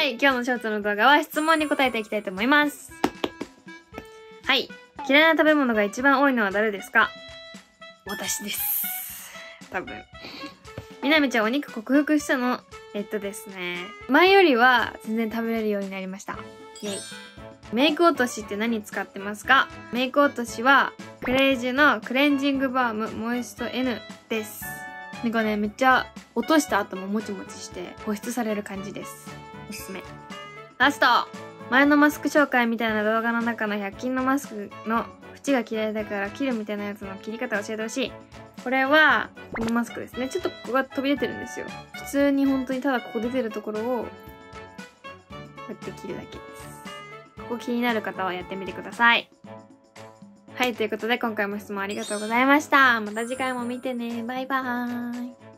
はい、今日のショーツの動画は質問に答えていきたいと思います。はい。嫌いな食べ物が一番多いのは誰ですか？私です。多分。みなみちゃんお肉克服したの？えっとですね。前よりは全然食べれるようになりました。イェイ。メイク落としって何使ってますか？メイク落としは、クレイジュのクレンジングバームモイスト N です。なんかね、めっちゃ落とした後ももちもちして保湿される感じです。おすすめ。ラスト前のマスク紹介みたいな動画の中の100均のマスクの縁が嫌いだから切るみたいなやつの切り方教えてほしい。これは、このマスクですね。ちょっとここが飛び出てるんですよ。普通に本当にただここ出てるところを、こうやって切るだけです。ここ気になる方はやってみてください。はい、ということで今回も質問ありがとうございました。また次回も見てね。バイバーイ。